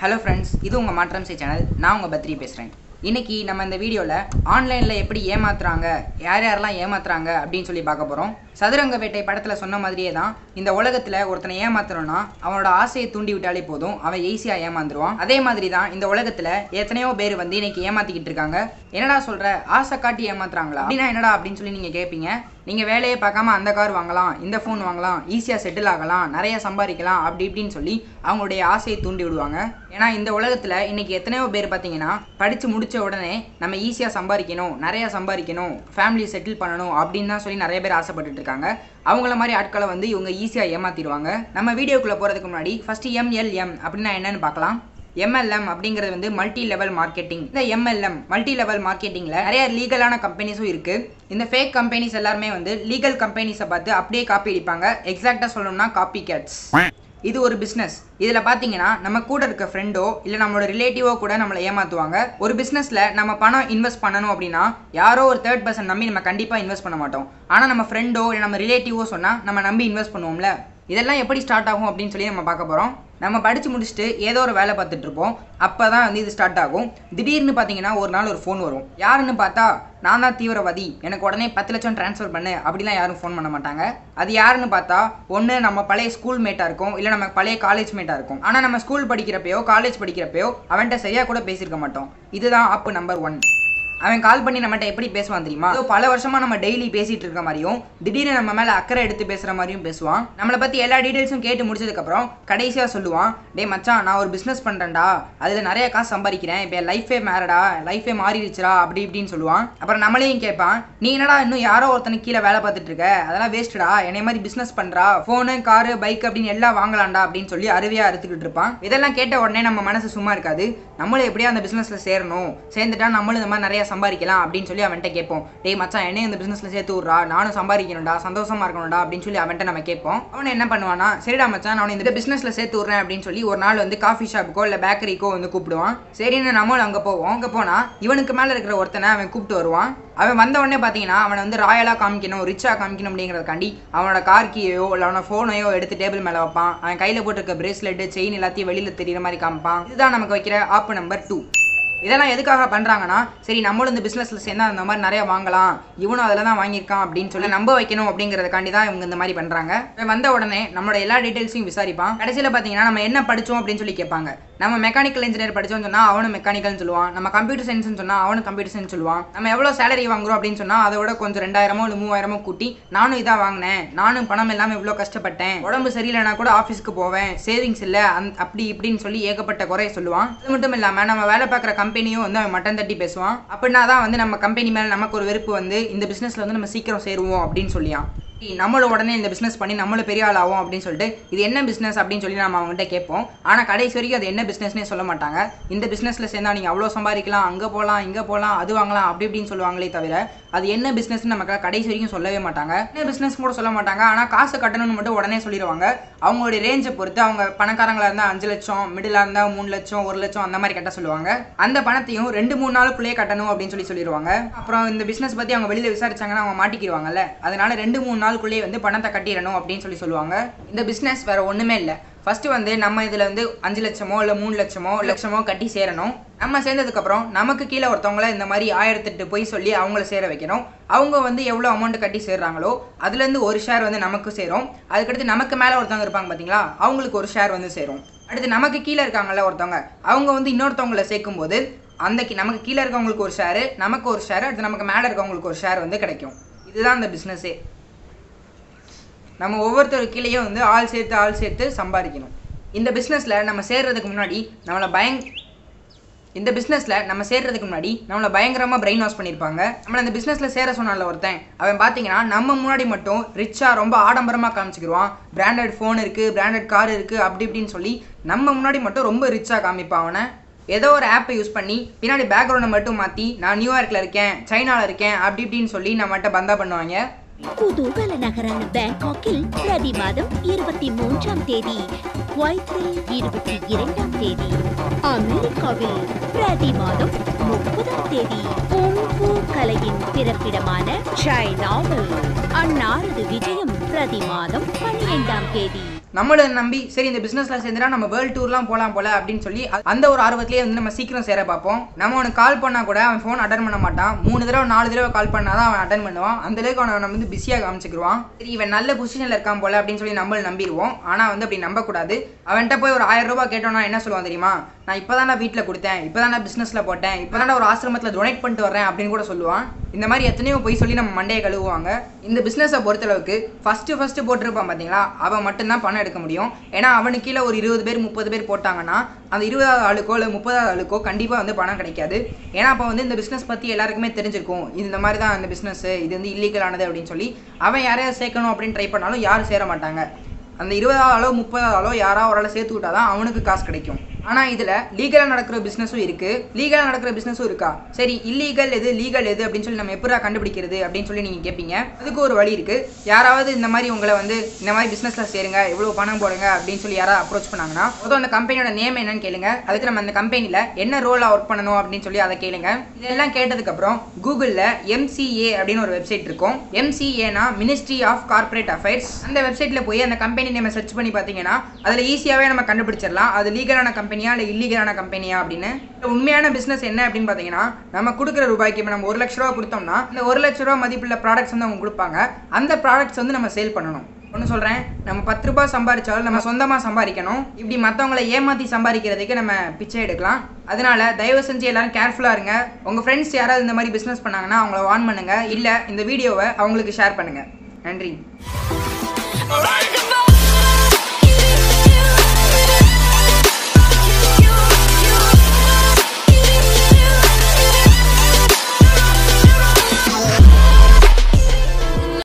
Hello friends இது உங்கள் மாற்றம் சே சேனல் நான் உங்கள் பத்ரி பேசுகிறேன் இன்னைக்கு நம்ம இந்த வீடியோவில் ஆன்லைனில் எப்படி ஏமாத்துறாங்க யார் யாரெல்லாம் ஏமாத்துறாங்க அப்படின்னு சொல்லி பார்க்க போகிறோம் சதுரங்க வேட்டை படத்தில் சொன்ன மாதிரியே தான் இந்த உலகத்தில் ஒருத்தனை ஏமாத்துறோம்னா அவனோட ஆசையை தூண்டி விட்டாலே போதும் அவன் ஈஸியாக ஏமாந்துருவான். அதே மாதிரி தான் இந்த உலகத்தில் எத்தனையோ பேர் வந்து இன்னைக்கு ஏமாத்திக்கிட்டு இருக்காங்க. என்னடா சொல்கிற ஆசை காட்டி ஏமாத்துறாங்களா? அப்படின்னா என்னடா அப்படின்னு சொல்லி நீங்கள் கேட்பீங்க நீங்கள் வேலையை பார்க்காம அந்த கார் வாங்கலாம் இந்த ஃபோன் வாங்கலாம் ஈஸியாக செட்டில் ஆகலாம் நிறைய சம்பாதிக்கலாம் அப்படி இப்படின்னு சொல்லி அவங்களுடைய ஆசையை தூண்டி விடுவாங்க. ஏன்னா இந்த உலகத்தில் இன்னைக்கு எத்தனையோ பேர் பார்த்தீங்கன்னா படித்து முடித்த உடனே நம்ம ஈஸியாக சம்பாதிக்கணும் நிறையா சம்பாதிக்கணும் ஃபேமிலி செட்டில் பண்ணணும் அப்படின்னு தான் சொல்லி நிறைய பேர் ஆசைப்பட்டுட்டு இருக்காங்க. அவங்கள மாதிரி ஆட்களை வந்து இவங்க ஈஸியாக ஏமாத்திடுவாங்க. நம்ம வீடியோக்குள்ளே போகிறதுக்கு முன்னாடி ஃபஸ்ட்டு எம்எல்எம் அப்படின்னா என்னென்னு பார்க்கலாம். எம்எல்எம் அப்படிங்கிறது வந்து மல்டி லெவல் மார்க்கெட்டிங் இந்த எம்எல்எம் மல்டி லெவல் மார்க்கெட்டிங்கில் நிறைய லீகலான கம்பெனிஸும் இருக்குது இந்த ஃபேக் கம்பெனிஸ் எல்லாருமே வந்து லீகல் கம்பெனிஸை பார்த்து அப்படியே காப்பி அடிப்பாங்க. எக்ஸாக்டாக சொல்லணும்னா காப்பி கேட்ஸ் இது ஒரு பிஸ்னஸ் இதில் பார்த்தீங்கன்னா நம்ம கூட இருக்க ஃப்ரெண்டோ இல்லை நம்மளோட ரிலேட்டிவோ கூட நம்மளை ஏமாற்றுவாங்க ஒரு பிஸ்னஸில் நம்ம பணம் இன்வெஸ்ட் பண்ணணும் அப்படின்னா யாரோ ஒரு தேர்ட் பர்சன் நம்பி நம்ம கண்டிப்பாக இன்வெஸ்ட் பண்ண மாட்டோம். ஆனால் நம்ம ஃப்ரெண்டோ இல்லை நம்ம ரிலேட்டிவோ சொன்னால் நம்ம நம்பி இன்வெஸ்ட் பண்ணுவோம்ல. இதெல்லாம் எப்படி ஸ்டார்ட் ஆகும் அப்படின்னு சொல்லி நம்ம பார்க்க போகிறோம் நம்ம படித்து முடிச்சுட்டு ஏதோ ஒரு வேலை பார்த்துட்டு இருப்போம். அப்போ தான் வந்து இது ஸ்டார்ட் ஆகும். திடீர்னு பார்த்தீங்கன்னா ஒரு நாள் ஒரு ஃபோன் வரும். யாருன்னு பார்த்தா நான் தான் தீவிரவாதி. எனக்கு உடனே பத்து லட்சம் ட்ரான்ஸ்ஃபர் பண்ணு. அப்படிலாம் யாரும் ஃபோன் பண்ண மாட்டாங்க. அது யாருன்னு பார்த்தா ஒன்று நம்ம பழைய ஸ்கூல் மேட்டாக இருக்கும். இல்லை நம்ம பழைய காலேஜ் மேட்டாக இருக்கும். ஆனால் நம்ம ஸ்கூல் படிக்கிறப்பயோ காலேஜ் படிக்கிறப்பயோ அவன்கிட்ட சரியாக கூட பேசியிருக்க மாட்டோம். இதுதான் அப்பு நம்பர் ஒன் அவன் கால் பண்ணி நம்மகிட்ட எப்படி பேசுவான் தெரியுமா? ஏதோ பல வருஷமா நம்ம டெய்லி பேசிட்டு இருக்க மாதிரியும் திடீர்னு நம்ம மேல அக்கறை எடுத்து பேசுற மாதிரியும் பேசுவான். நம்மளை பத்தி எல்லா டீடைல்ஸும் கேட்டு முடிச்சதுக்கு அப்புறம் கடைசியா சொல்லுவான் டே மச்சான் நான் ஒரு பிசினஸ் பண்றேன்டா. அதுல நிறைய காசு சம்பாதிக்கிறேன். இப்போ லைஃபே மேரடா லைஃபே மாறிடுச்சுடா. அப்படி இப்படின்னு சொல்லுவான். அப்புறம் நம்மளையும் கேட்பான் நீ என்னடா இன்னும் யாரோ ஒருத்தனுக்கு கீழே வேலை பார்த்துட்டு இருக்க? அதெல்லாம் வேஸ்டடா என்னை மாதிரி பிசினஸ் பண்றா. ஃபோனு காரு பைக் அப்படின்னு எல்லாம் வாங்கலாம்டா. அப்படின்னு சொல்லி அருவியா அறுத்துக்கிட்டு இருப்பான். இதெல்லாம் கேட்ட உடனே நம்ம மனசு சும்மா இருக்காது. நம்மளும் எப்படியா அந்த பிசினஸ்ல சேரணும். சேர்ந்துட்டா நம்மளும் இந்த மாதிரி நிறைய சம்பாதிக்கலாம் அப்படின்னு சொல்லி அவன்கிட்ட கேட்போம். டேய் மச்சான் என்ன இந்த பிஸ்னஸில் சேர்த்து விட்றா. நானும் சம்பாதிக்கணும்டா சந்தோஷமாக இருக்கணும்டா அப்படின்னு சொல்லி அவன்கிட்ட நம்ம கேட்போம். அவன் என்ன பண்ணுவானா சரிடா மச்சான் நான் இந்த பிஸ்னஸில் சேர்த்து விட்றேன் அப்படின்னு சொல்லி ஒரு நாள் வந்து காஃபி ஷாப்புக்கோ இல்லை பேக்கரிக்கோ வந்து கூப்பிடுவான். சரின்னு நம்மளும் அங்கே போவோம். அங்கே போனால் இவனுக்கு மேலே இருக்கிற ஒருத்தனை அவன் கூப்பிட்டு வருவான். அவன் வந்த உடனே பார்த்தீங்கன்னா அவனை வந்து ராயலாக காமிக்கணும் ரிச்சாக காமிக்கணும் அப்படிங்கிறதுக்காண்டி அவனோட கார் கீயோ இல்லை அவனோட ஃபோனையோ எடுத்து டேபிள் மேலே வைப்பான். அவன் கையில் போட்டிருக்க பிரேஸ்லெட்டு செயின் எல்லாத்தையும் வெளியில் தெரியுற மாதிரி காமிப்பான். இதுதான் நமக்கு வைக்கிற ஆப் நம்பர் டூ இதெல்லாம் எதுக்காக பண்ணுறாங்கன்னா சரி நம்மளும் இந்த பிஸ்னஸில் சேர்ந்தா அந்த மாதிரி நிறைய வாங்கலாம். இவனும் அதில் தான் வாங்கியிருக்கான் அப்படின்னு சொல்லி நம்ப வைக்கணும் அப்படிங்கிறதுக்காண்டி தான் இவங்க இந்த மாதிரி பண்ணுறாங்க வந்த உடனே நம்மளோட எல்லா டீட்டெயில்ஸையும் விசாரிப்பான். கடைசியில் பார்த்தீங்கன்னா நம்ம என்ன படித்தோம் அப்படின்னு சொல்லி கேட்பாங்க. நம்ம மெக்கானிக்கல் இன்ஜினியர் படித்தோம்னு சொன்னால் அவனும் மெக்கானிக்கல்னு சொல்லுவான். நம்ம கம்ப்யூட்டர் சயின்ஸ்னு சொன்னால் அவனும் கம்ப்யூட்டர் சயின்ஸ் சொல்லுவான். நம்ம எவ்வளோ சேலரி வாங்குறோம் அப்படின்னு சொன்னால் அதை விட கொஞ்சம் ரெண்டாயிரமோ இல்லை மூவாயிரமோ கூட்டி நானும் இதாக வாங்கினேன். நானும் பணம் இல்லாமல் இவ்வளோ கஷ்டப்பட்டேன். உடம்பு சரியில்லைனா கூட ஆஃபீஸ்க்கு போவேன். சேவிங்ஸ் இல்லை அந் அப்படி இப்படின்னு சொல்லி ஏகப்பட்ட குறைய சொல்லுவான். அது மட்டும் இல்லாமல் நம்ம வேலை பார்க்குற கம்பெனியும் வந்து அவன் மட்டன் தட்டி பேசுவான். அப்படின்னா தான் வந்து நம்ம கம்பெனி மேலே நமக்கு ஒரு வெறுப்பு வந்து இந்த பிஸ்னஸில் வந்து நம்ம சீக்கிரம் சேருவோம் அப்படின்னு சொல்லியான். நம்மளும் உடனே இந்த பிஸ்னஸ் பண்ணி நம்மளும் பெரிய ஆள் ஆகும் அப்படின்னு சொல்லிட்டு இது என்ன பிஸ்னஸ் அப்படின்னு சொல்லி நம்ம அவங்ககிட்ட கேட்போம். ஆனால் கடைசி வரைக்கும் அது என்ன பிஸ்னஸ்னே சொல்ல மாட்டாங்க. இந்த பிஸ்னஸில் சேர்ந்தால் நீங்கள் அவ்வளோ சம்பாதிக்கலாம் அங்கே போகலாம் இங்கே போகலாம் அது வாங்கலாம் அப்படி இப்படின்னு சொல்லுவாங்களே தவிர அது என்ன பிஸ்னஸ்னு நமக்கு கடைசி வரைக்கும் சொல்லவே மாட்டாங்க. என்ன பிஸ்னஸ் கூட சொல்ல மாட்டாங்க. ஆனால் காசு கட்டணும்னு மட்டும் உடனே சொல்லிடுவாங்க. அவங்களுடைய ரேஞ்சை பொறுத்து அவங்க பணக்காரங்களாக இருந்தால் அஞ்சு லட்சம் மிடிலாக இருந்தால் மூணு லட்சம் ஒரு லட்சம் அந்த மாதிரி கட்ட சொல்லுவாங்க. அந்த பணத்தையும் ரெண்டு மூணு நாளுக்குள்ளேயே கட்டணும் அப்படின்னு சொல்லி சொல்லிடுவாங்க. அப்புறம் இந்த பிஸ்னஸ் பற்றி அவங்க வெளியில் விசாரிச்சாங்கன்னா அவங்க மாட்டிக்கிடுவாங்கல்ல. அதனால ரெண்டு மூணு நாள் நாளுக்குள்ளேயே வந்து பணத்தை கட்டிடணும் அப்படின்னு சொல்லி சொல்லுவாங்க. இந்த பிஸ்னஸ் வேற ஒன்றுமே இல்லை. ஃபர்ஸ்ட் வந்து நம்ம இதில் வந்து அஞ்சு லட்சமோ இல்லை மூணு லட்சமோ லட்சமோ கட்டி சேரணும். நம்ம சேர்ந்ததுக்கப்புறம் நமக்கு கீழே ஒருத்தவங்கள இந்த மாதிரி ஆயிரத்தெட்டு போய் சொல்லி அவங்கள சேர வைக்கணும். அவங்க வந்து எவ்வளோ அமௌண்ட் கட்டி சேர்றாங்களோ அதுலேருந்து ஒரு ஷேர் வந்து நமக்கு சேரும். அதுக்கடுத்து நமக்கு மேலே ஒருத்தவங்க இருப்பாங்க பார்த்தீங்களா அவங்களுக்கு ஒரு ஷேர் வந்து சேரும். அடுத்து நமக்கு கீழே இருக்காங்கல்ல ஒருத்தவங்க அவங்க வந்து இன்னொருத்தவங்களை சேர்க்கும் போது அந்த நமக்கு கீழே இருக்கவங்களுக்கு ஒரு ஷேரு நமக்கு ஒரு ஷேர் அடுத்து நமக்கு மேலே இருக்கவங்களுக்கு ஒரு ஷேர் வந்து கிடைக்கும். இதுதான் இந்த பிஸ்னஸே நம்ம ஒவ்வொருத்தர் கீழேயும் வந்து ஆள் சேர்த்து ஆள் சேர்த்து சம்பாதிக்கணும். இந்த பிஸ்னஸில் நம்ம சேர்றதுக்கு முன்னாடி நம்மளை பயங் இந்த பிஸ்னஸில் நம்ம சேர்றதுக்கு முன்னாடி நம்மளை பயங்கரமாக பிரெயின் வாஷ் பண்ணியிருப்பாங்க. நம்மளை அந்த பிஸ்னஸில் சேர சொன்னால ஒருத்தன். அவன் பார்த்தீங்கன்னா நம்ம முன்னாடி மட்டும் ரிச்சாக ரொம்ப ஆடம்பரமாக காமிச்சிக்கிடுவான். பிராண்டட் ஃபோன் இருக்குது பிராண்டட் கார் இருக்குது அப்படி இப்படின்னு சொல்லி நம்ம முன்னாடி மட்டும் ரொம்ப ரிச்சாக காமிப்பான் அவனை. ஏதோ ஒரு ஆப்பை யூஸ் பண்ணி பின்னாடி பேக்ரவுண்டை மட்டும் மாற்றி நான் நியூயார்க்கில் இருக்கேன் சைனாவில் இருக்கேன் அப்படி இப்படின்னு சொல்லி நம்மகிட்ட பந்தா பண்ணுவாங்க. குதூகல நகரான பேங்காக்கில் பிரதி மாதம் இருபத்தி மூன்றாம் தேதி. குவைத்தில் இருபத்தி இரண்டாம் தேதி. அமெரிக்காவில் பிரதி மாதம் முப்பதாம் தேதி. குங்ஃபு கலையின் பிறப்பிடமான சைனாவில் அன்னாரது விஜயம் பிரதி மாதம் பன்னிரெண்டாம் தேதி. நம்மளை நம்பி சரி இந்த பிசினஸ்ல சேர்ந்துட்டா நம்ம வேர்ல்டு டூர்லாம் போகலாம் போல அப்படின்னு சொல்லி அந்த ஒரு ஆர்வத்திலேயே வந்து நம்ம சீக்கிரம் சேர பார்ப்போம். நம்ம அவனுக்கு கால் பண்ணால் கூட அவன் ஃபோன் அட்டன் பண்ண மாட்டான். மூணு தடவை நாலு தடவை கால் பண்ணாதான் அவன் அட்டன் பண்ணுவான். அந்த அளவுக்கு அவனை நம்ம வந்து பிஸியாக காமிச்சிக்கிருவான். சரி இவன் நல்ல பொசிஷனில் இருக்கான் போல அப்படின்னு சொல்லி நம்மளை நம்பிடுவோம். ஆனால் வந்து அப்படி நம்பக்கூடாது. அவன்கிட்ட போய் ஒரு ஆயிரம் ரூபாய் கேட்டோம்னா என்ன சொல்லுவான் தெரியுமா? நான் இப்போதான் வீட்டில் கொடுத்தேன் இப்போதான் பிஸ்னஸில் போட்டேன் இப்போதான் ஒரு ஆசிரமத்தில் டொனேட் பண்ணிட்டு வரேன் அப்படின்னு கூட சொல்லுவான். இந்த மாதிரி எத்தனையோ போய் சொல்லி நம்ம மண்டையை கழுவுவாங்க. இந்த பிஸ்னஸை பொறுத்தளவுக்கு ஃபஸ்ட்டு ஃபஸ்ட்டு போட்டிருப்பான் பார்த்தீங்களா அவன் மட்டும்தான் பணம் எடுக்க முடியும். ஏன்னா அவனுக்கு கீழே ஒரு இருபது பேர் முப்பது பேர் போட்டாங்கன்னா அந்த இருபதாவது ஆளுக்கோ இல்லை முப்பதாவது ஆளுக்கோ கண்டிப்பாக வந்து பணம் கிடைக்காது. ஏன்னா அப்போ வந்து இந்த பிஸ்னஸ் பற்றி எல்லாருக்குமே தெரிஞ்சிருக்கும். இது இந்த மாதிரி தான் அந்த பிஸ்னஸ் இது வந்து இல்லீகலானது அப்படின்னு சொல்லி அவன் யாரையாவது சேர்க்கணும் அப்படின்னு ட்ரை பண்ணாலும் யாரும் சேர மாட்டாங்க. அந்த இருபதாவது ஆளோ முப்பதாவது ஆளோ யாராவது ஒரு ஆளை சேர்த்து விட்டாதான் அவனுக்கு காசு கிடைக்கும். ஆனால் இதில் லீகலாக நடக்கிற பிஸ்னஸும் இருக்குது லீகலாக நடக்கிற பிஸ்னஸும் இருக்கா? சரி இல்லீகல் எது லீகல் எது அப்படின்னு சொல்லி நம்ம எப்படா கண்டுபிடிக்கிறது அப்படின்னு சொல்லி நீங்கள் கேட்பீங்க அதுக்கு ஒரு வழி இருக்குது யாராவது இந்த மாதிரி உங்களை வந்து இந்த மாதிரி பிஸ்னஸில் சேருங்க இவ்வளோ பணம் போடுங்க அப்படின்னு சொல்லி யாராவது அப்ரோச் பண்ணாங்கன்னா முதல் அந்த கம்பெனியோட நேம் என்னன்னு கேளுங்க. அதுக்கு நம்ம அந்த கம்பெனியில் என்ன ரோலாக ஒர்க் பண்ணணும் அப்படின்னு சொல்லி அதை கேளுங்க. இதெல்லாம் கேட்டதுக்கப்புறம் கூகுளில் எம்சிஏ அப்படின்னு ஒரு வெப்சைட் இருக்கும். எம்சிஏனா மினிஸ்ட்ரி ஆஃப் கார்ப்பரேட் அஃபேர்ஸ் அந்த வெப்சைட்டில் போய் அந்த கம்பெனி நேமை சர்ச் பண்ணி பார்த்தீங்கன்னா அதில் ஈஸியாகவே நம்ம கண்டுபிடிச்சிடலாம். அது லீகலான கம்பெனி கம்பெனியா இல்லை இல்லீகலான கம்பெனியா அப்படின்னு? உண்மையான பிஸ்னஸ் என்ன அப்படின்னு பார்த்தீங்கன்னா நம்ம கொடுக்குற ரூபாய்க்கு இப்போ நம்ம ஒரு லட்ச ரூபா கொடுத்தோம்னா இந்த ஒரு லட்ச ரூபா மதிப்புள்ள ப்ராடக்ட்ஸ் வந்து அவங்க கொடுப்பாங்க. அந்த ப்ராடக்ட்ஸ் வந்து நம்ம சேல் பண்ணணும். ஒன்று சொல்கிறேன் நம்ம பத்து ரூபாய் சம்பாதிச்சாலும் நம்ம சொந்தமாக சம்பாதிக்கணும். இப்படி மற்றவங்களை ஏமாற்றி சம்பாதிக்கிறதுக்கு நம்ம பிச்சை எடுக்கலாம். அதனால தயவு செஞ்சு எல்லாரும் கேர்ஃபுல்லாக இருங்க. உங்கள் ஃப்ரெண்ட்ஸ் யாராவது இந்த மாதிரி பிஸ்னஸ் பண்ணாங்கன்னா அவங்கள வார்ன் பண்ணுங்கள் இல்லை இந்த வீடியோவை அவங்களுக்கு ஷேர் பண்ணுங்கள் நன்றி.